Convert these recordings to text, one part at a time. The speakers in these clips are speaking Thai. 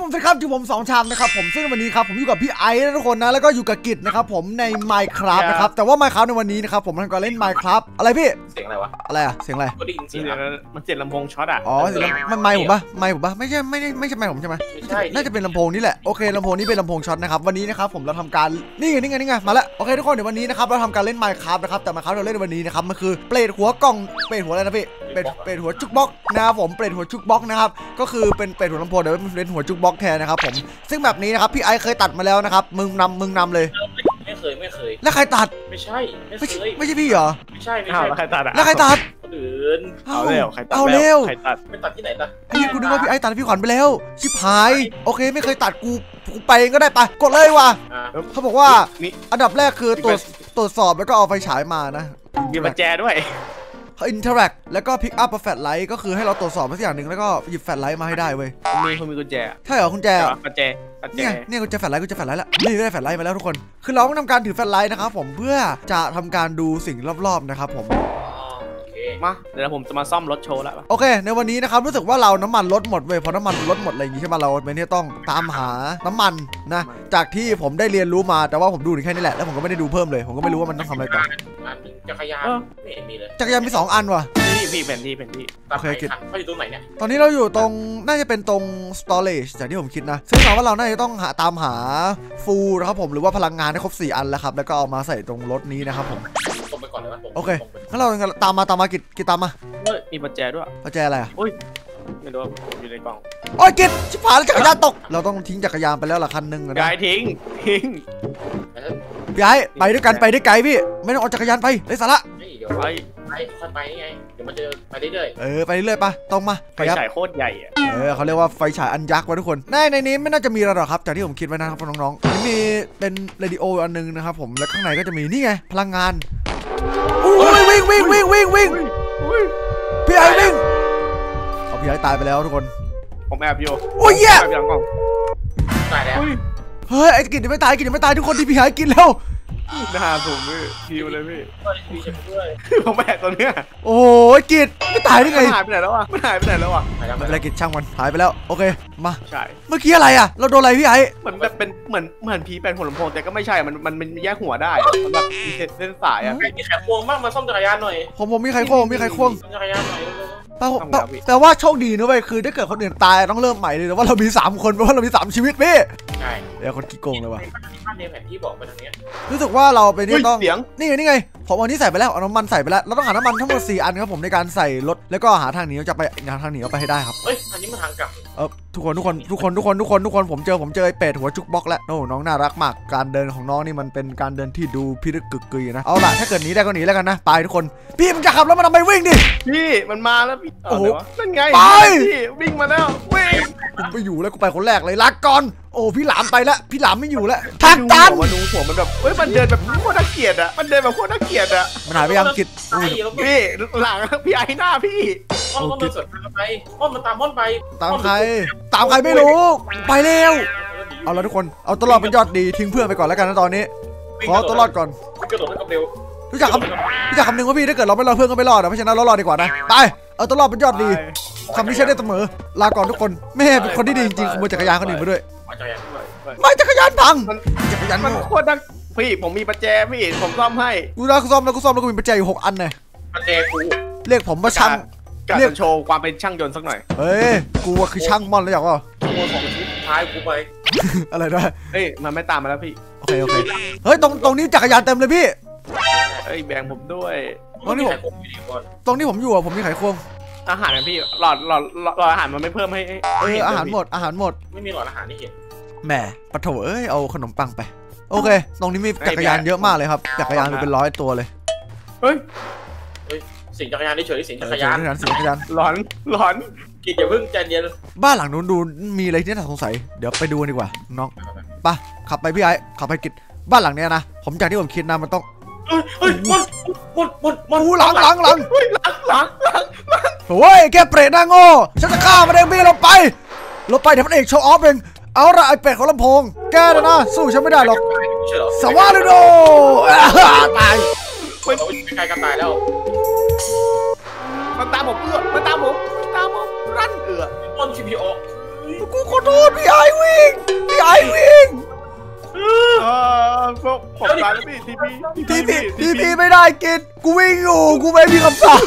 ผมสวัสดีครับอยู่ผมสองชามนะครับผมซึ่งวันนี้ครับผมอยู่กับพี่ไอซ์นะทุกคนนะแล้วก็อยู่กับกิจนะครับผมใน Minecraft นะครับแต่ว่า Minecraft ในวันนี้นะครับผมทำการเล่น Minecraft อะไรพี่เสียงอะไรวะอะไรอะเสียงอะไรก็ได้ยินเสีเสียงเสียงอะนั้นมันเสียงลำโพงช็อตอะอ๋อเสียงลำมันไมค์ผมปะไมค์ผมปะไม่ใช่ไม่ได้ไม่ใช่ไมค์ผมใช่ไหมไม่ใช่น่าจะเป็นลำโพงนี่แหละโอเคลำโพงนี้เป็นลำโพงช็อตนะครับวันนี้นะครับผมเราทำการนี่ไงนี่ไงนี่ไงมาแล้วโอเคทุกคนเดี๋ยววันนี้นะครับเราทำการเล่น Minecraft นะครับแต่ Minecraft เราเล่นในวันนี้นะครับมันคือเปรตหัวกล่องเปรตหัวอะไรนะพี่เปรตเปรตหัวจุกบ็อกนะครับผมเปรตหัวจุกบ็อกนะครับก็คือเป็นเปรตหัวลำโพงเดี๋ยวเป็นหัวจุกบ็อกแทนนะครับผมซึ่งแบบนี้นะครับพี่ไอซ์เคยตัดมาแล้วนะครับมึงนำมึงนำเลย ไม่เคยไม่เคย แล้วใครตัดไม่ใช่ไม่ไม่เคใช่ยไม่ใช่พี่เหรอไม่ใช่ไม่อ้าวใช่แล้วใครตัดอะแล้วใครตัดคนอื่นเอาเร็วใครตัดเอาเร็วใครตัดไม่ตัดที่ไหนล่ะไอ้เหี้ยกูนึกว่าพี่ไอ้ตัดพี่ขวัญไปแล้วชิบหายโอเค ไม่เคยตัดกูกูไปเองก็ได้ไปกดเลยว่ะอ่าเขาบอกว่านี่อันดับแรกคือตรวจตรวจสอบแล้วก็เอาไฟฉายมานะ มีประแจด้วย interact แล้วก็ pick up flashlight ก็คือให้เราตรวจสอบมาสักอย่างหนึ่งแล้วก็หยิบ flashlight มาให้ได้เว้ยมีคนมีกุญแจอะใช่เหรอกุญแจใช่ปะประแจประแจเนี่ยเนี่ยกูจะ flashlight กูจะ flashlight แล้วนี่ได้ flashlight มาแล้วทุกคน คือเราต้องทำการถือ flashlight นะครับผมเพื่อจะทำการดูสิ่งรอบๆนะครับผมอ๋อโอเค มาเดี๋ยวผมจะมาซ่อมรถโชว์แล้วปะโอเค ในวันนี้นะครับรู้สึกว่าเราน้ำมันรถหมดเว้ยพอน้ำมันรถหมดอะไรอย่างงี้ใช่ไหมเราเป็นที่ต้องตามหาน้ำมันนะ จากที่ผมได้เรียนรู้มาแต่ว่าผมดูถึงแค่นี้แหละแล้วผมก็ไม่ได้ดูเพิ่มเลยผมก็ไม่รู้ว่ามันต้องทำอะไรต่ออันหนึ่งจักรยานไม่เห็นมีเลยจักรยานมีสองอันว่ะนี่พี่แผนที่แผนที่ตามโอไหเคนกิจคันเขาอยู่ตรงไหนเนี่ยตอนนี้เราอยู่ตรงน่าจะเป็นตรง storage จากที่ผมคิดนะซึ่งเราว่าเราน่าจะต้องหาตามหาฟูนะครับผมหรือว่าพลังงานให้ครบ4อันแล้วครับแล้วก็เอามาใส่ตรงรถนี้นะครับผมตรงไป ก่อนเลยว่าตรงโอเคตรงไปงั้นเราตามมาตามมากิจกิจตามมาเฮ้ยมีประแจด้วยประแจอะไรอะไม่รู้ว่าผมอยู่ในกล่องโอ้ยกิจชิบหายแล้วจักรยานตก เราต้องทิ้งจักรยานไปแล้วล่ะคันหนึ่งอะนะยายทิ้งทิ้งแล้วพี่ไอ้ไปด้วยกันไปได้ไกลพี่ ไม่ต้องเอาจักรยานไปไร้สาระเฮ้ยเดี๋ยวไปไปค่อยไปไงเดี๋ยวมันจะไปเรื่อยเออไปเรื่อยๆปะตรงมาไฟครับฉายโคตรใหญ่อะเออเขาเรียกว่าไฟฉายอันยักษ์วะทุกคนในในนี้ไม่น่าจะมีอะไรหรอกครับจากที่ผมคิดไว้นะครับน้องๆนี่มีเป็นเรดิโออันนึงนะครับผมและข้างในก็จะมีนี่ไงพลังงาน อุ้ยวิ่งวิ่งวิ่งวิ่งวิ่งอุ้ยพี่ไอ้วิ่งเอาพี่ไอ้ตายไปแล้วทุกคนผมแอบอยู่โอ้ยเหี้ยแอบอยู่หลังกล่องๆตายแล้วอุ้ยเฮ้ยไอ้กินยังไม่ตายกินยังไม่ตายทุกคนที่พี่ไอ้กินแล้ว หน้าผมพี่พิวเลยพี่ก็มีฉันด้วยผมแอบตัวเนี้ยโอ้ยกินไม่ตายได้ไงมันหายไปไหนแล้วอะมันหายไปไหนแล้วอะไปแล้วไม่ไปเป็นไรแล้วกินช่างมันหายไปแล้วโอเคมาใช่เมื่อกี้อะไรอะเราโดนอะไรพี่ไอ้เหมือนแบบเป็นเหมือนเหมือนผีแปลนหัวลำโพงแต่ก็ไม่ใช่มันมันมันแยกหัวได้อะมันแบบมีเส้นเส้นสายอะใครมีแขควงบ้างมาซ่อมจักรยานหน่อยผมผมมีใครควงมีใครควงซ่อมจักรยานหน่อยเร็ว แปลว่าแปลแต่ว่าโชคดีนะเว้ยคือถ้าเกิดคนอื่นตายต้องเริ่มใหม่เลยแต่ว่าเรามีสามคนเพราะว่าเรามีสามชีวิตพี่ๆใช่เดี๋ยวคนขี้โกงเลยว่ะภาพในแผนที่บอกไปทางเนี้ยรู้สึกว่าเราไปนี่อุ้ยต้อง เสียง นี่ไงนี่ไงผมเอานี้ใส่ไปแล้วเอาน้ำมันใส่ไปแล้วเราต้องหาน้ำมันทั้งหมด4อันครับผมในการใส่รถแล้วก็หาทางหนีจะไปหาทางหนีออกไปให้ได้ครับเอ้ยอั นนี้มันทางกลับเออทุกคนทุกคนทุกคนทุกคนทุกคนทุกคนผมเจอผมเจอไอ้เป็ดหัวจุกบล็อกแล้วโอ้น้องน่ารักมากการเดินของน้องนี่มันเป็นการเดินที่ดูพิรึกกึกกยนะเอาล่ะถ้าเกิดหนีได้ก็หนีแล้วกันนะไปทุกคนพี่มันจะขับรถมาทำไมวิ่งดิพี่มันมาแล้วพี่โอ้โหเาไหนวะนั่นไงไปพี่วิ่งมาแล้ววิ่งผมไปอยู่แล้วกูไปคนแรกเลยลากก่อนโอ้พี่หลามไปแล้วพี่หลามไม่อยู่แล้วทางตันดูหัวมันดูหัวมันแบบเฮ้ยมันเดินแบบโคตรน่าเกลียดอะมันเดินแบบโคตรน่าเกลียดอะมันหายไปยังกิดไอ้แล้วก็พี่หลังพี่ไอ้หน้าพี่ม่อนมันสวนทางไปม่อนมันตามม่อนไป ตามใคร ตามใครไม่รู้ไปเร็วเอาละทุกคนเอาตัวรอดเป็นยอดดีทิ้งเพื่อนไปก่อนแล้วกันนะตอนนี้ขอตัวรอดก่อนกระโดดแล้วก็เร็วรู้จักคำรู้จักคำหนึ่งว่าพี่ถ้าเกิดเราไม่รอดเพื่อนก็ไม่รอดนะเพราะฉะนั้นเรารอดดีกว่านะไปเอาตัวรอดเป็นยอดดีคำนี้ใช้ได้เสมอลาก่อนทุกคนแม่เป็นคนที่ดีจริงๆขโมยจักรยานคนอื่นมาด้วยเอา จักรยานด้วยไม่จักรยานพังมันจักรยานมันโง่โคตรน่าพี่ผมมีประแจพี่ผมซ่อมให้กูนะกูซ่อมแล้วกูซ่อมแล้วกูมีปัจจัยอยู่หกอันเลยประแจกูเรียกผมว่าช่างการเรียกจะโชว์ความเป็นช่างยนต์สักหน่อยเฮ้ยกูว่าคือช่างม่อนแล้วอยากว่าขโมยของชิ้นท้ายกูไปอะไรด้วยเฮ้ยมันไม่ตามมาแล้วพี่โอเคโอเคเฮ้ยตรงตรงนี้จักรยานเต็มเลยพี่เฮ้ยแบ่งผมด้วยตรงนี้ผมไข่คงอยู่ดีก่อนตรงที่ผมอยู่อะผมมีไขควงอาหารนะพี่หลอดหลอดหลอดหลอดอาหารมันไม่เพิ่มให้ให้เออให้นอาหารพี่หมดอาหารหมด ไม่มีหลอดอาหารที่เห็น แหมปะโถเอ้ยเอาขนมปังไป โอเค ตรงนี้มีจักรยานเยอะมากเลยครับ จักรยานมีเป็นร้อยตัวเลย เฮ้ยเสียงจักรยานที่เฉยเสียงเอจัอกรยานจักรยานสีจักรยานหลอนหลอนกินอย่าเพิ่งใจเย็นบ้านหลังนู้นดูมีอะไรที่น่าสงสัย เดี๋ยวไปดูกันดีกว่าน้องไปะขับไปพี่ไอ้ขับไปกิจบ้านหลังเนี้ยนะผมจากที่ผมคิดนะมันต้องเฮ้ยเฮ้ยมันมันมันมันอู้หลังหลังหลังเฮ้ยหลังหลังหลังโอ้ยแกเปรตหน้าโง่ฉันจะฆ่ามันเองพี่เราไปเราไปเดี๋ยวมันเอกโชว์ออฟเอง เอาละไอเป็ดของลำโพง แกนะ สู้ฉันไม่ได้หรอก สวาลูโดตายมันใกลกันตายแล้ว มันตามผมเอื้อมันตามผมตามผมรั้นเอื้อต้นชิพีโอกูขอโทษพี่ไอวิ่งพี่ไอวิ่งเออพวกผมตายแล้วพี่ทีพีทีพีทีพีไม่ได้กินกูวิ่งอยู่กูไม่มีคำสั่ง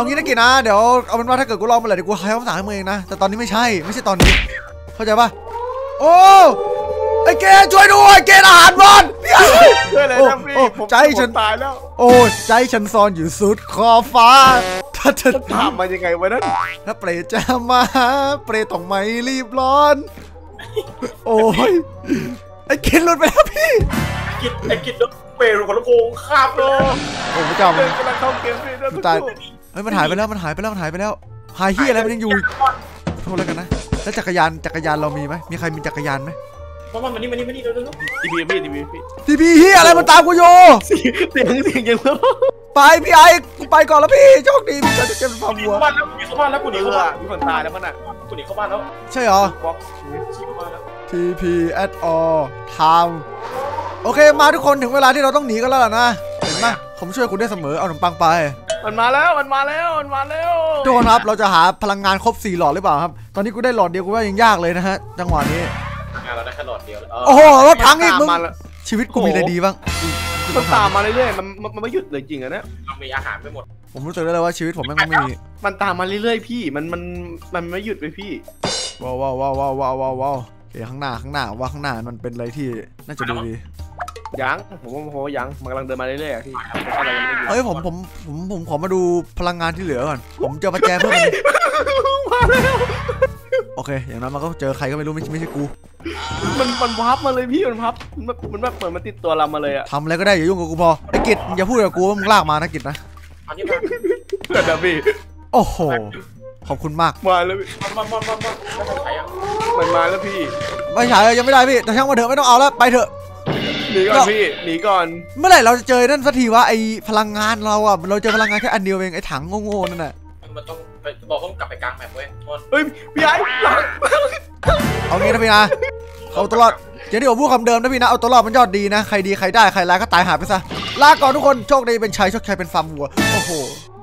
เอางี้นะกินนะ เดี๋ยวเอาเป็นว่าถ้าเกิดกูลองมาเลยเดี๋ยวกูให้คำสั่งให้มึงเองนะ แต่ตอนนี้ไม่ใช่ ไม่ใช่ตอนนี้ เข้าใจปะโอ้ไอ้เกณฑ์ช่วยด้วยเกณฑ์อาหารบอลพี่ไอ้ช่วยเลยนะพี่โอ้ผมใจฉันผมตายแล้ว โอ้ใจฉันซ่อนอยู่สุดขอบฟ้า ถ้าเธอถามมายังไงวะนั่นถ้าเปรตจะมา เปรตต้องไม่รีบร้อน โอ้ยไอ้เกณฑ์หลุดไปแล้วพี่กินไอ้กินแล้วเปรย์หัวลำโพงคาบเลยโอ้พระเจ้ามัเดินนกำลังเข้าเกมพี่นะตาย เฮ้ยมันหายไปแล้วมันหายไปแล้วมันหายไปแล้วหายที่อะไรมันยังอยู่โทษแล้วกันนะแล้วจักรยานจักรยานเรามีไหมมีใครมีจักรยานไหมมามามานี่มานี่มานี่เร็วเร็วเร็วทีพีพี่ทีพีพี่ทีพีเฮียอะไรมันตามกูอยู่เสียงเสียงเสียงยังแล้วไปพี่ไอ้กูไปก่อนแล้วพี่โชคดีพี่จะเก็บความหนีวัวเข้าบ้านแล้วหนีเข้าบ้านแล้วกูหนีเอเข้าอบ้านมีคนตายแล้วมันอะกูหนีเข้าบ้านแล้วใช่เหรอบ็อกซ์หนีเข้าบ้านแล้ว TP at all time โอเคมาทุกคนถึงเวลาที่เราต้องหนีกันแล้วล่ะนะเห็นไหมผมช่วยคุณได้เสมอเอาขนมปังไป มันมาแล้วมันมาแล้วมันมาแล้วทุกคนครับเราจะหาพลังงานครบ4หลอดหรือเปล่าครับ ตอนนี้กูได้หลอดเดียวกูว่ายังยากเลยนะฮะจังหวะนี้งานเราได้แค่หลอดเดียวแล้วเออโอ้โหรถพังอีกมึงตาาแล้วชีวิตกูมีอะไรดีบ้างมันตามมาเรื่อยๆมันมันมันไม่หยุดเลยจริงอะเนี่ยเรามีอาหารไม่หมด ผมรู้สึกได้เลยว่าชีวิตผมแม่งไม่มี มันตามมาเรื่อยๆพี่มันมันมันไม่หยุดเลยพี่ว้าวว้าวว้าวว้าวว้าวว้าวว้าวโอเคข้างหน้าข้างหน้าว่าข้างหน้ามันเป็นอะไรที่น่าจะดูดี ยังผมว่าผมว่ายังมันกำลังเดินมาเรื่อยๆอะพี่อะไรยังไม่หยุดเฮ้ยผมผมผมผมขอมาดูพลังงานที่เหลือก่อน ผมเจอประแจเพิ่มอันหนึ่งมาแล้วโอเค อย่างนั้นมันก็เจอใครก็ไม่รู้ไม่ใช่ไม่ใช่กูมันมันวาร์ปมาเลยพี่มันวาร์ปมันแบบมันแบบเหมือนมันติดตัวเรามาเลยอะทำอะไรก็ได้อย่ายุ่งกับกูพอไอ้กิจอย่าพูดกับกูว่ามึงลากมานะกิจนะ อันนี้มาเกิดอะพี่โอ้โห ขอบคุณมากมาแล้วพี่มามามามาแล้วใครอะมันมาแล้วพี่ไม่ใช่ยังไม่ได้พี่แต่ช่างมาเถอะไม่ต้องเอาแล้วไปเถอะ หนีก่อนพี่หนีก่อน เมื่อไหร่เราจะเจอนั่นสักทีวะไอ้พลังงานเราอะเราเจอพลังงานแค่อันเดียวเองไอ้ถังโง่ๆนั่นน่ะมันต้องไปบอกต้องกลับไปกลาง map เว้ยมอนเฮ้ยพี่ไอ้หลังเอางี้นะพี่นะเอาตัวรอดเดี๋ยวที่ผมพูดคำเดิมนะพี่นะเอาตัวรอดมันยอดดีนะใครดีใครได้ใครร้ายก็ตายหาไปซะลาก่อนทุกคนโชคดีเป็นชัยโชคชัยเป็นฟาร์มวัวโอ้โห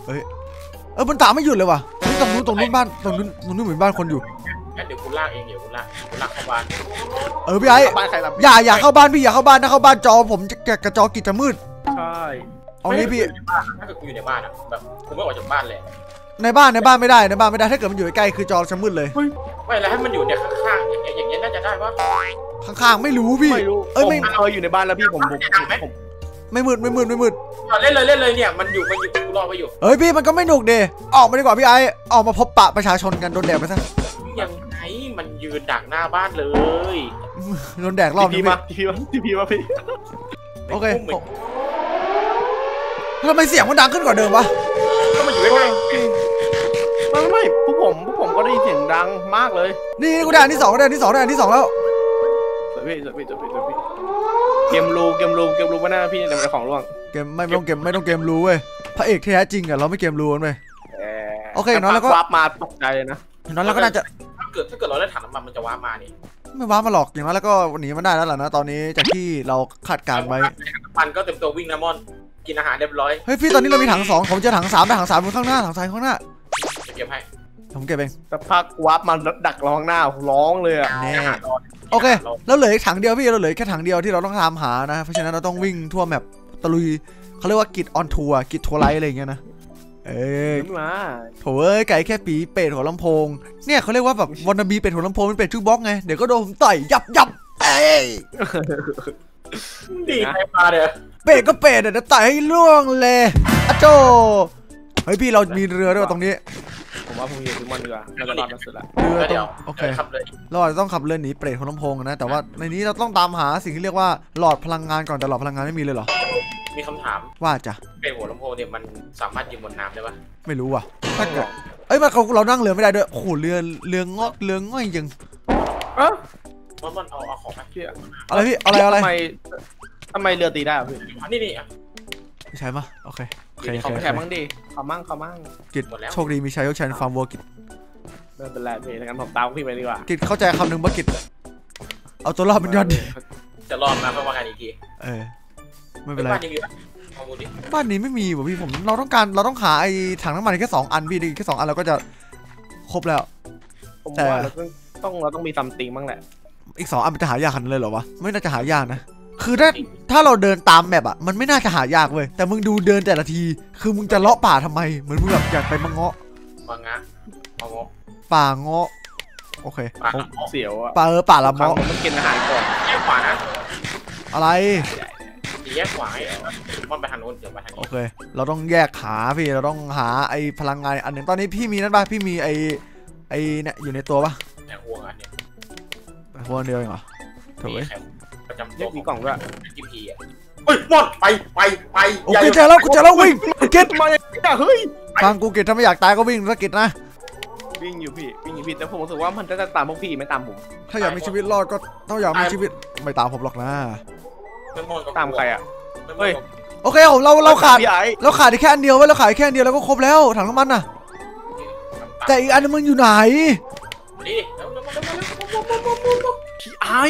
เฮ้ยเออมันตามไม่หยุดเลยว่ะเฮ้ยตรงนู้นตรงนู้นบ้านตรงนู้นตรงนู้นเหมือนบ้านคนอยู่ งั้นเดี๋ยวกูลากเองเดี๋ยวกูลากกูลากเข้าบ้านเออพี่ไอ้บ้านใครรับอย่าอย่าเข้าบ้านพี่อย่าเข้าบ้านถ้าเข้าบ้านจอผมจะกระจอกิจจะมืดใช่เอางี้พี่ถ้าเกิดกูอยู่ในบ้านอะแบบกูไม่ออกจากบ้านเลยในบ้านในบ้านไม่ได้ในบ้านไม่ได้ถ้าเกิดมันอยู่ใกล้ๆคือจอจะมืดเลยไม่แล้วให้มันอยู่เนี่ยข้างๆอย่างเงี้ยอย่างเงี้ยน่าจะได้ปะข้างๆไม่รู้พี่ไม่รู้เอ้ยไม่ผมเคยอยู่ในบ้านแล้วพี่ผมผมผมไม่มืดไม่มืดไม่มืดเอาเล่นเลยเล่นเลยเนี่ยมันอยู่มันอยู่กูรอไปอยู่เฮ้ยพี่มันก็ไม่หนุกเดออกมาดีกว่าพี่ไอ้ออกมาพบปะประชาชนกันโดนแดดไปซะยังไง มันยืนดักหน้าบ้านเลยโดนแดดรอบทีนึพีงมาพี่ทีพีมาทีพีมาพี่โอเคไม่พุ่งทำไมเสียงมันดังขึ้นกว่าเดิมวะก็มันอยู่ใกล้ไม่ไม่ไม่พวกผมพวกผมก็ได้ยินเสียงดังมากเลยนี่กูได้อันที่สองได้อันที่สองได้อันที่สองแล้วสวยพี่สวยพี่สวยพี่สวยพี่เกมรูเกมรูเกมรูมาหน้าพี่เดี๋ยวมันของร่วงเกมไม่ไม่ต้องเกมไม่ต้องเกมรู้เว้ยพระเอกที่แท้จริงอะเราไม่เกมรู้กันเว้ยโอเคอย่างน้อยแล้วก็วาร์ปมาตกใจเลยนะอย่างนั้นเราก็น่าจะๆถ้าเกิดถ้าเกิดเราได้ถังน้ำมันมันจะว้ามานี่ไม่ว้ามาหรอกอย่างนั้นแล้วก็หนีมันได้แล้วล่ะนะตอนนี้จากที่เราคาดการณ์ไว้มันก็เต็มตัววิ่งนะมอน กินอาหารเรียบร้อยเฮ้ยพี่ตอนนี้เรามีถังสองผมเจอถังสามแต่ถังสามอยู่ข้างหน้าถังสามข้างหน้าจะเก็บให้ผมเก็บเองสักพักวาร์ปมาดักร้องหน้าร้องเลยอะแน่อาหารรอโอเคแล้วเหลืออีกถังเดียวพี่เราเหลือแค่ถังเดียวที่เราต้องตามหานะเพราะฉะนั้นเราต้องวิ่งทั่วแมปตะลุยเขาเรียกว่ากิจออนทัวร์กิจทัวร์ไลท์อะไรอย่างเงี้ยนะ เอ้ยขึ้นมาโถเอ้ยไก่แค่ปีเป็ดหัวลำโพง เนี่ยเขาเรียกว่าแบบวอนาบีเป็ดหัวลำโพงเป็นเป็ดชุกบ็อกไง เดี๋ยวก็โดนผมต่อยยับยับเอ้ยดีไปมาเด้อเป็ดก็เป็ดเดี๋ยวต่อยให้ล่วงเลยอะโจเฮ้ยพี่เรามีเรือด้วยว่ะตรงนี้ ผมว่าผมอยู่ที่มันดีกว่าน่าจะรอดที่สุดละเรือแล้วต้เดี๋อยงวโอเคดี๋ยวขับเลยเราอาจจะต้องขับเรือหนีเป็ดหัวลำโพงนะแต่ว่าในนี้เราต้องตามหาสิ่งที่เรียกว่าหลอดพลังงานก่อนแต่หลอดพลังงานไม่มีเลยเหรอ มีคำถามว่าจะเป็นหัวลำโพงเนี่ยมันสามารถยืนบนน้ำได้ปะไม่รู้ว่ะถ้าเกิดเอ้ยมันเราเรานั่งเรือไม่ได้ด้วยโอ้โหเรือเรืองอกเรือง่อยยังเอ้ามอนมอนเอาเอาของมาพี่อะไรพี่อะไรอะไรทำไมทำไมเรือตีได้อะพี่อันนี้นี่อะไม่ใช่ปะโอเคโอเคขโออเคงแถมมั่งดิขอมั่งขอมั่งกิจโชคดีมีชัยยกชัยฟาร์มวัวกิจไม่เป็นไรพี่งั้นผมตามพี่ไปดีกว่ากิจเข้าใจคำหนึ่งว่ากิจเอาตัวรอดเป็นยอดดีจะรอดมาเพื่อว่ากันอีกทีเออ ไม่เป็นไร บ้านนี้มีปะลองดูดิบ้านนี้ไม่มีว่ะพี่ผมเราต้องการเราต้องหาไอ้ถังน้ำมันแค่สองอันพี่ดีแค่สองอันเราก็จะครบแล้ว ผมแต่ ว่าเราต้องต้องเราต้องมีซัมติงบ้างแหละ อีกสองอันมันจะหายากขนาดนั้นเลยเหรอวะไม่น่าจะหายากนะ คือถ้าถ้าเราเดินตามแมปอะมันไม่น่าจะหายากเว้ยแต่มึงดูเดินแต่ละที คือมึงจะเลาะป่าทำไมเหมือนมึงแบบอยากไปมังเงาะมังงะมังงะป่าเงาะโอเคปลาผมเสียวอะป่าเออป่าละครั้งเมาะผมต้องกินอาหารก่อนแยกขวานะอะไรสี แยกขวาไอ้มันไปทางโน้นเดี๋ยวไปทางโอนี้เค เราต้องแยกขาพี่ เราต้องหาไอ้พลังงานอันหนึ่งตอนนี้พี่มีนั่นป่ะ พี่มีไอ้ไอ้เนี่ยอยู่ในตัวป่ะแนวห่วงอะเนี่ยพวกเดียวเองเหรอโถ่เว้ยแขกประจำเรีตัยวกมีกล่องด้วย จีพีอะเฮ้ยหมดไปไปไปโอเคเจอแล้วกูเจอแล้ววิ่งเก็ตมาอย่างนี้อะเฮ้ยฟังกูเก็ตถ้าไม่อยากตายก็วิ่งถ้าเก็ตนะ วิ่งอยู่พี่ วิ่งอยู่พี่ แต่ผมรู้สึกว่ามันจะตามพวกพี่ไม่ตามผม ถ้าอยากมีชีวิตรอดก็ต้องอยากมีชีวิตไม่ตามผมหรอกนะไม่หมดก็ ตามใครอะไม่หมดเฮ้ยก็โอเคผมเราเราขาดพี่ไอ้เราขาดอีกแค่อันเดียวไว้ยเราขาดอีกแค่อันเดียวแล้วก็ครบแล้วถังน้ำมันน่ะ แต่อีกอันนึงมันอยู่ไหนนี่แล้วแล้วแล้วแล้วพี่ไอ้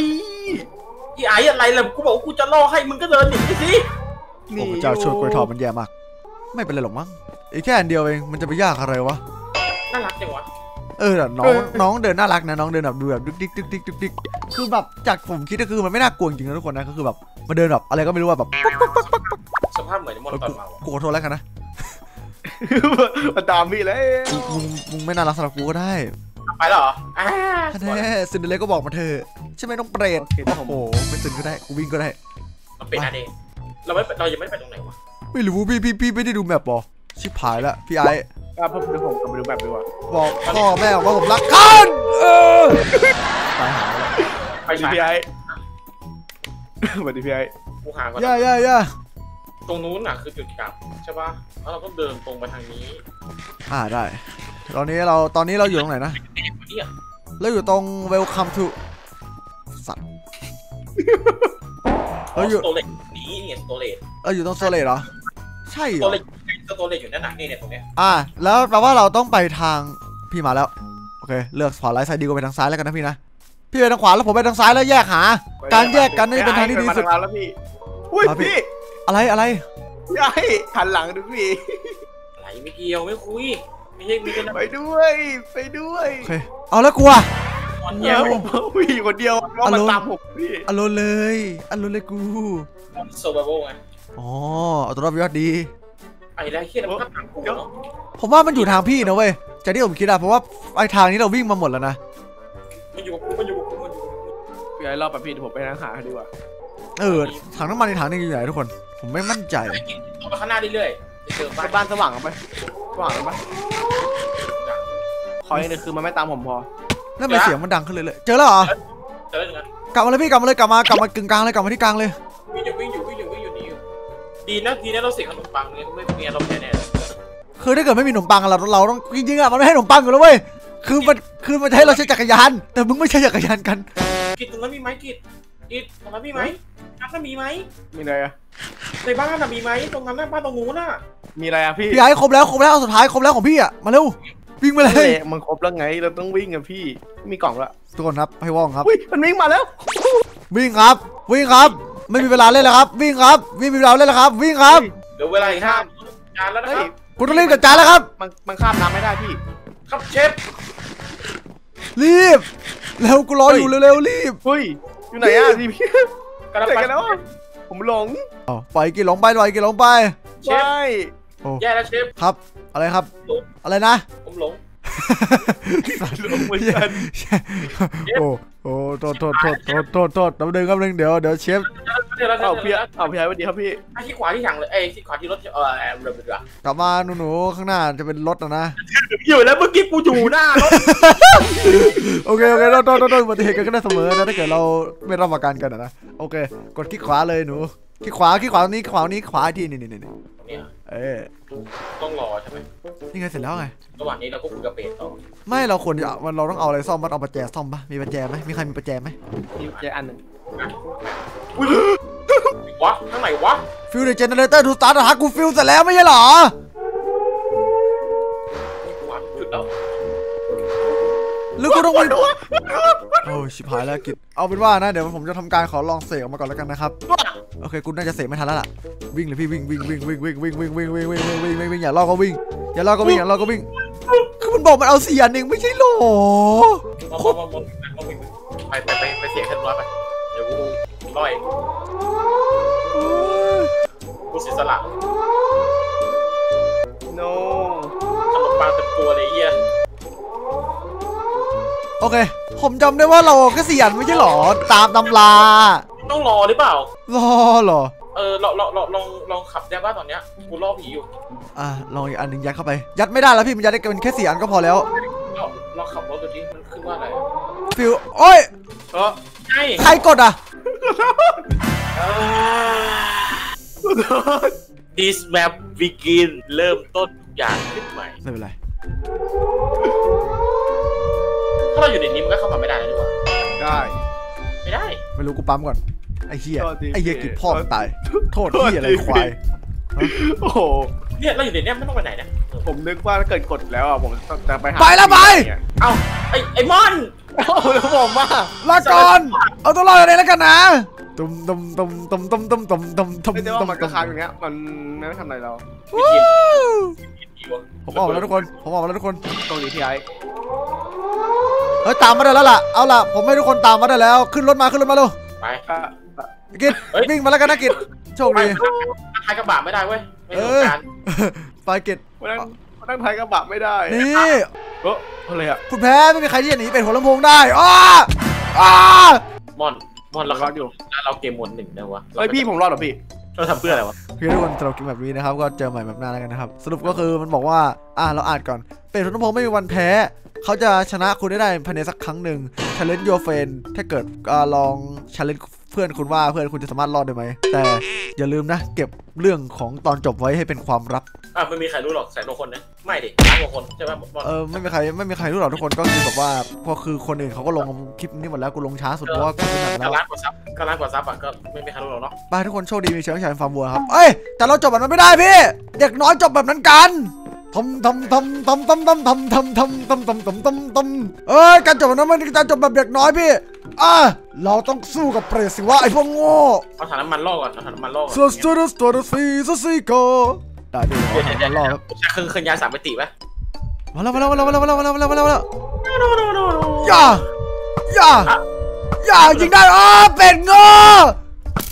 พี่ไอ้อะไรล่ะกูบอกว่ากูจะล่อให้มึงก็เดินหนีไปสิโอ้พระเจ้าช่วยกล้วยทอดมันแย่มาก ไม่เป็นไรหรอกมั้งอีกแค่อันเดียวเองมันจะไปยากอะไรวะน่ารักจังวะ เออแต่น้องน้องเดินน่ารักนะน้องเดินแบบดูแบบดึกดิกดึกดิกดึกดิกคือแบบจากผมคิดก็คือมันไม่น่ากลัวจริงนะทุกคนนะก็คือแบบมาเดินแบบอะไรก็ไม่รู้ว่าแบบสภาพเหมือนมอนตอนเมากูขอโทษแล้วกันนะมันตามพี่เลยมึงมึงไม่น่ารักสำหรับกูก็ได้ไปเหรออ่าแน่ซินเดอเรลก็บอกมาเธอะใช่ไหมน้องเปรตโอ้โหไม่ซินก็ได้กูวิ่งก็ได้เราเป็นอะไรเราไม่เรายังไม่ไปตรงไหนวะไม่รู้พี่พี่พี่ไม่ได้ดูแมปบอชิบหายละพี่ไอ้ อะผมเดี๋ยวผมกลับไปดูแบบดีกว่าบอกพ่อแม่ว่าผมรักกันเออตายหาแล้วไปสวัสดีฉายพี่ไอ้สวัสดีพี่ไอ้กูหาก่อนย่าย่าย่าตรงนู้นน่ะคือจุดกลับใช่ป่ะแล้วเราก็เดินตรงไปทางนี้อ่าได้ ตอนนี้เราตอนนี้เราอยู่ตรงไหนนะเนี่ยเราอยู่ตรง welcome to สัตว์เราอยู่สโตเลตนี้เนี่ยสโตเลตเราอยู่ตรงโซเลตเหรอ ใช่สเหรโตอเลต สโตเลตอยู่นั่นน่ะนี่เนี่ยตรงเนี้ยอ่า แล้วแปลว่าเราต้องไปทางพี่มาแล้ว โอเค เลือกขวาไลท์ซ้ายดีกว่าไปทางซ้ายแล้วกันนะพี่นะ พี่ไปทางขวาแล้วผมไปทางซ้ายแล้วแยกหา การแยกกันน่าจะเป็นทางที่ดีสุดมาทางแล้วพี่อุ้ยมาพี่พี่ อะไรอะไรพี่ไอ้หันหลังดูพี่อะไรไม่เกี่ยวไม่คุยไม่ใช่มีกันนะไปด้วยไปด้วยโอเคเอาแล้วกลัวตอนเดีเดียยววผู้หญิงคนเดียวว่ามันอารมณ์ตามผมพี่อารมณ์เลยอารมณ์เลยกูโซบาโบไงอ๋อเอาตัวรอดยอดดี ไอ้แล้วเฮียแล้วก็ตังกูเนาะผมว่ามันอยู่ทางพี่นะเว้ยจากที่ผมคิดอะเพราะว่าไอทางนี้เราวิ่งมาหมดแล้วนะมันอยู่กับกูมันอยู่กับกูมันอยู่กับกูพี่ไอ้รอบแบบพี่เดี๋ยวผมไปทางหาให้ดีกว่า เออถังน้ำมันในถังนึงอยู่ไหนทุกคน ผมไม่มั่นใจไอ้กินเอาไปข้างหน้าเรื่อยๆจะเจอไปบ้านบ้านสว่างกันไปสว่างกันไปคอยนี่คือมันไม่ตามผมพอนั่นเป็นเสียงมันดังขึ้นเลยเลย เจอแล้วเหรอเจอหนึ่งอะกลับมาเลยพี่กลับมาเลยกลับมากลับมากึ่งกลางเลยกลับมาที่กลางเลย ดีนะดีนะเราเสียขนมปังเนี่ยไม่มีเราแน่แน่คือถ้าเกิดไม่มีขนมปังอะเราเราต้องจริงๆอะมันไม่ให้ขนมปังอยู่แล้วเว้ยคือมันคือมันจะให้เราใช้จักรยาน แต่มึงไม่ใช้จักรยานกันกินตรงนั้นมีไหมกินกินตรงนั้นมีไหมนั้นมีไหมมีอะไรอะในบ้านน่ะมีไหมตรงนั้นน่ะบ้านตรงนู้นน่ะมีอะไรอะพี่พี่ไอ้ครบแล้วครบแล้วเอาสุดท้ายครบแล้วของพี่อะมาเร็ววิ่งมาเลนั่นยแหละมันครบแล้วไงเราต้องวิ่งกันพี่มีกล่องละทุกคนครับให้ว่องครับอุ้ยมันวิ่งมาแล้ว วิ่งครับ วิ่งครับ ไม่มีเวลาเล่นแล้วครับ วิ่งครับ วิ่งมีเวลาเล่นแล้วครับ วิ่งครับ เดี๋ยวเวลาอีกห้าจานแล้วนะเฮ้คยรับคุณต้องรีบจัดการแล้วครับ มันมันข้ามน้ำไม่ได้พี่ ครับเชฟรีบเร็วกูรออยู่เร็วๆรีบเฮ้ยอยู่ไหนอะพี่พี่กำลังไหนไปกันแล้วอะผมหลงอ๋อปล่อยกี่หลงไปปล่อยกี่หลงไปเชฟใช่แย่แล้วเชฟครับ อะไรครับ อะไรนะ ผมหลงห ลงเหมือนกันโอ้โอ้โทษโทษโทษโทษโทษโทษน้ำหนึ่งครับหนึ่งเดี๋ยวเดี๋ยวเชฟเดี๋ยวแล้วเอาพี่เดี๋ยวเอาพี่ไอ้สวัสดีครับพี่ไอ้ที่ขวาที่ถังเลยไอ้ที่ขวาที่รถเออเรือเรือกลับมาหนูหนูๆข้างหน้าจะเป็นรถนะนะอยู่แล้วเมื่อกี้กูอยู่หน้ารถโอเคโอเคโทษโทษโทษโทษอุบัติเหตุกันก็ได้เสมอนะถ้าเกิดเราไม่รับประกันกันอะนะโอเค กดคลิกขวาเลยหนูคลิกขวาคลิกขวาตรงนี้ขวาตรงนี้ขวาอีกที่นี่นี่นี่นี่ เนี่ยเออ ต้องรอใช่ไหมนี่ไงเสร็จแล้วไง ระหว่างนี้เราก็คุยกับเป็ดต่อไม่เราควรจะมันเราต้องเอาอะไรซ่อมมันเอาประแจซ่อมปะมีประแจไหมมีใครมีประแจไหมมีเจอันหนึ่งอุ้ยวะข้างไหนวะ fuel the generator to start ฮะกู fuel เสร็จแล้วไม่ใช่เหรอ หรือกูต้องไปโอ้ยชิบหายแล้วกิจเอาเป็นว่านะเดี๋ยวผมจะทำการขอลองเสกออกมาก่อนแล้วกันนะครับโอเคกูน่าจะเสกไม่ทันแล้วล่ะวิ่งเลยพี่วิ่งวิ่งวิ่งวิ่งวิ่งวิ่งวิ่งวิ่งวิ่งวิ่งวิ่งวิ่งวิ่งวิ่งอย่ารอก็วิ่งอย่ารอก็วิ่งอย่ารอก็วิ่งคือมันบอกมันเอาเสียนเองไม่ใช่หรอมองมองมองมองมองไปไปไปไปเสียงแค่ร้อยไปเดี๋ยวกูร้อยกูเสียสละ no ขนมปังเต็มตัวเลยไอ้เหี้ย เค ผมจำได้ว่าเราก็เสียนไม่ใช่เหรอ ตามตำรา ต้องรอหรือเปล่า รอเหรอ เออลองลองลองลองลองขับได้ป่ะตอนเนี้ยกูล่อผีอยู่ อะลองอีกอันหนึ่งยัดเข้าไป ยัดไม่ได้แล้วพี่มันยัดได้เป็นแค่สี่อันก็พอแล้วลองลองขับรถดูดิมันขึ้นว่าอะไรฟิวโอ้ยเออใช่ใครกดอะดิสแมปวิกินเริ่มต้นทุกอย่างขึ้นใหม่ไม่เป็นไร ถ้าเราอยู่ในนี้มันก็เข้ามาไม่ได้แล้วดีกว่าได้ ไม่ได้ ไม่รู้กูปั๊มก่อน ไอ้เหี้ยโทษทีไอ้เหี้ยพี่ กิดพ่อมันตาย โทษโทษเหี้ยอะไรทีควาย โอ้โห เนี่ยเราอยู่ในเนี้ยไม่ต้องไปไหนนะเออผมนึกว่าถ้าเกิดกดแล้วอะผมจะไปหาไปแล้วไป เอ้าไอ้ไอ้มอนเอ้าแล้วผมว่าลาก่อน เอาตัวรอดอะไรแล้วกันนะตุมตุมตุมตุมตุมตุมตุมตุมตุมไม่ได้ตุว่ามมันก็ค้างอย่างเงี้ย มันไม่ทำอะไรเราวิกินผีวะผมออกมาแล้วทุกคน ผมออกมาแล้วทุกคน ตรงนี้พี่ไอ้เฮ้ยตามมาได้แล้วล่ะ เอาล่ะ ผมให้ทุกคนตามมาได้แล้ว ขึ้นรถมาขึ้นรถมาเร็วไปอะกิดเฮ้ย วิ่งมาแล้วกันนะกิดโชคไปดีท้ายกระบะไม่ได้เว้ย ไม่เอรู้อการไปกิดมานั่งมานั่งท้ายกระบะไม่ได้นี่เอออะไรอะคุณแพ้ไม่มีใครที่จะหนีเป็นหัวลำโพงได้อ้าอ้ามอน มอนเรารอขับดอยู่แล้วเราเกมหมดหนึ่งนะวะเฮ้ยพี่ผมรอดเหรอพี่ เราทำเพื่ออะไรวะโอเคทุกคนสำหรับคลิปแบบนี้นะครับ ก็เจอใหม่แบบหน้าแล้วกันนะครับ สรุปก็คือมันบอกว่า อ่าเราอ่านก่อน เป็นหัวลำโพงไม่มีวันแพ้ เขาจะชนะคุณได้ได้ภายในสักครั้งหนึ่ง challenge your friend ถ้าเกิดอ่าลอง challenge เพื่อนคุณว่าเพื่อนคุณจะสามารถรอดได้ไหม แต่อย่าลืมนะ เก็บเรื่องของตอนจบไว้ให้เป็นความลับอะไม่มีใครรู้หรอกแสนกว่าคนนะ ไม่ดิล้านกว่าคนใช่ไหมมอนเออไม่มีใครไม่มีใครรู้หรอกทุกคนก็คือแบบว่าก็คือคนอื่นเขาก็ลงคลิปนี้หมดแล้วกูลงช้าสุดเพราะว่ากูไม่ทันก็แล้วล้านกว่าซับก็ล้านกว่าซับอะก็ไม่มีใครรู้หรอกเนาะไปทุกคนโชคดีมีเชื้อชาญฟาร์มวัวครับเอ้ยแต่เราจบแบบนั้นไม่ได้พี่เด็กน้อยจบแบบนั้นกัน ทำทำทำทำทำทำทำทำทำทำทำทำทำทำเอ้ยการจบแบบนั้นมันการจบแบบเด็กน้อยพี่อะเราต้องสู้กับเปรตสิวะไอ้พวกโง่เอาถังน้ำมันล่อก่อนเอาถังน้ำมันล่อก่อนสวสตัวสตัวสีสสีโกได้ดิเราทำกันรอครับจะเครื่องเครื่องยาสามมิติไหมมาแล้วมาแล้วมาแล้วมาแล้วมาแล้วมาแล้วมาแล้วมาแล้วอย่าอย่าอย่ายิงได้อ๋อเป็ดโง่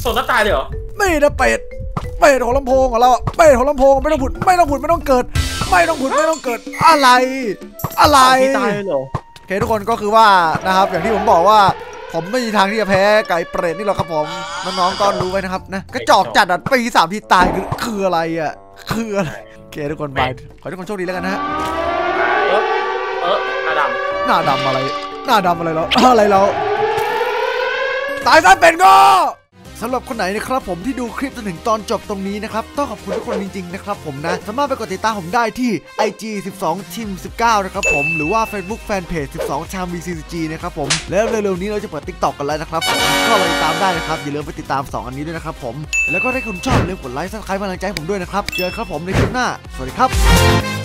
ส่งหน้าตายเลยเหรอไม่นะเป็ดเป็ดของลำโพงของเราเป็ดของลำโพงไม่ต้องผุดไม่ต้องผุดไม่ต้องเกิด ไม่ต้องผุดไม่ต้องเกิดอะไร อะไรพี่ตายเลยเหรอโอเคทุกคนก็คือว่านะครับอย่างที่ผมบอกว่า ผมไม่มีทางที่จะแพ้ไก่เปรตนี่หรอกครับผมน้องๆก็รู้ไว้นะครับนะกระจอกจัดอะปีสามทีตายคือคืออะไรอะคืออะไรโอเคทุกคนบายขอให้ทุกคนโชคดีแล้วกันนะฮะเออเออหน้าดหน้าดำอะไร หน้าดำอะไรแล้วอะไรแล้วตายซะเป็นก็ สำหรับคนไหนนะครับผมที่ดูคลิปจนถึงตอนจบตรงนี้นะครับต้องขอบคุณทุกคนจริงๆนะครับผมนะสามารถไปกดติดตามผมได้ที่ IG 12ทีม19 นะครับผม หรือว่า Facebook Fanpage 12 ชาม VCG นะครับผม แล้วเร็วๆนี้เราจะเปิด TikTok กันแล้วนะครับผมก็ไปติดตามได้นะครับ อย่าลืมไปติดตาม 2 อันนี้ด้วยนะครับผม แล้วก็ถ้าคุณชอบอย่าลืมกดไลค์ subscribe กำลังใจผมด้วยนะครับเจอกันครับผมในคลิปหน้า สวัสดีครับ